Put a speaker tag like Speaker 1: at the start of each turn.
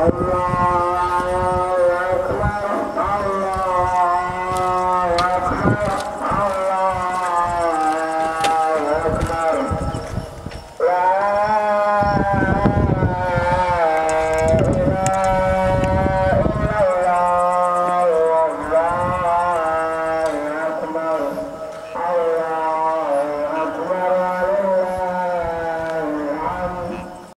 Speaker 1: الله أكبر. الله أكبر.